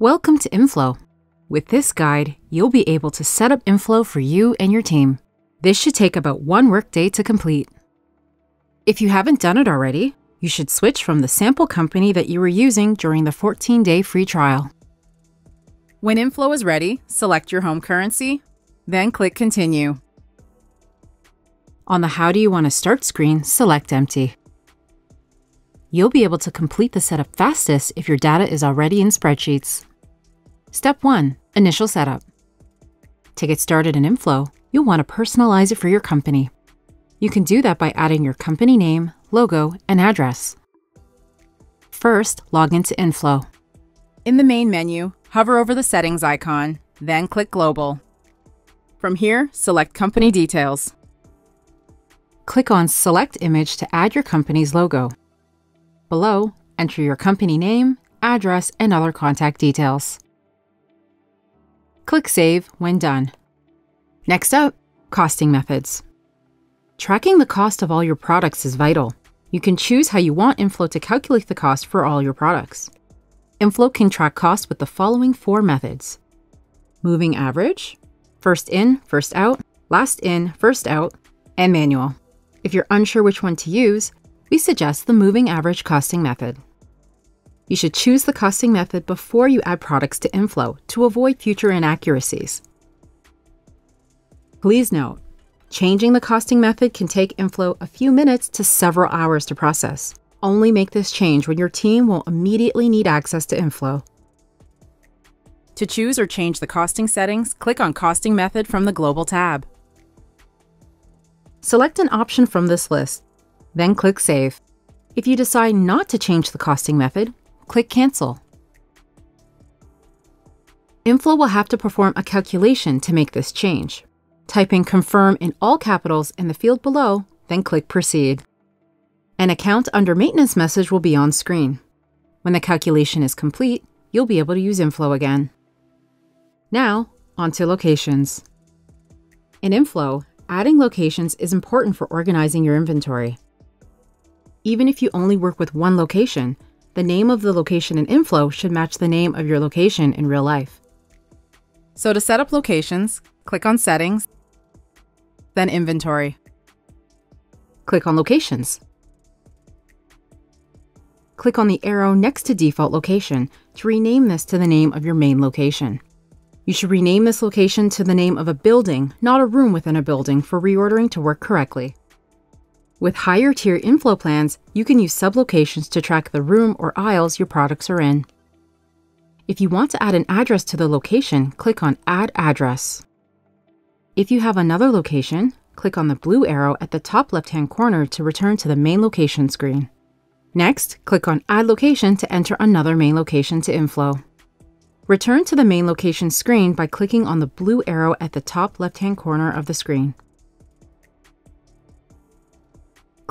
Welcome to Inflow. With this guide, you'll be able to set up Inflow for you and your team. This should take about one workday to complete. If you haven't done it already, you should switch from the sample company that you were using during the 14 day free trial. When Inflow is ready, select your home currency, then click Continue. On the How Do You Want to Start screen, select Empty. You'll be able to complete the setup fastest if your data is already in spreadsheets. Step 1 Initial Setup. To get started in Inflow, you'll want to personalize it for your company. You can do that by adding your company name, logo, and address. First, log into Inflow. In the main menu, hover over the Settings icon, then click Global. From here, select Company Details. Click on Select Image to add your company's logo. Below, enter your company name, address, and other contact details. Click Save when done. Next up, costing methods. Tracking the cost of all your products is vital. You can choose how you want Inflow to calculate the cost for all your products. Inflow can track costs with the following four methods moving average, first in, first out, last in, first out, and manual. If you're unsure which one to use, we suggest the moving average costing method. You should choose the costing method before you add products to Inflow to avoid future inaccuracies. Please note, changing the costing method can take Inflow a few minutes to several hours to process. Only make this change when your team will immediately need access to Inflow. To choose or change the costing settings, click on Costing Method from the Global tab. Select an option from this list, then click Save. If you decide not to change the costing method, click Cancel. Inflow will have to perform a calculation to make this change. Type in Confirm in all capitals in the field below, then click Proceed. An account under Maintenance message will be on screen. When the calculation is complete, you'll be able to use Inflow again. Now, onto locations. In Inflow, Adding locations is important for organizing your inventory. Even if you only work with one location, the name of the location in Inflow should match the name of your location in real life. So to set up locations, click on Settings, then Inventory. Click on Locations. Click on the arrow next to Default Location to rename this to the name of your main location. You should rename this location to the name of a building, not a room within a building, for reordering to work correctly. With higher tier inflow plans, you can use sublocations to track the room or aisles your products are in. If you want to add an address to the location, click on Add Address. If you have another location, click on the blue arrow at the top left-hand corner to return to the main location screen. Next, click on Add Location to enter another main location to Inflow. Return to the main location screen by clicking on the blue arrow at the top left-hand corner of the screen.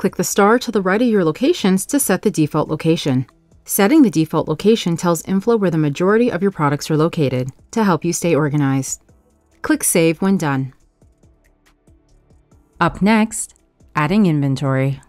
Click the star to the right of your locations to set the default location. Setting the default location tells Inflow where the majority of your products are located to help you stay organized. Click Save when done. Up next, adding inventory.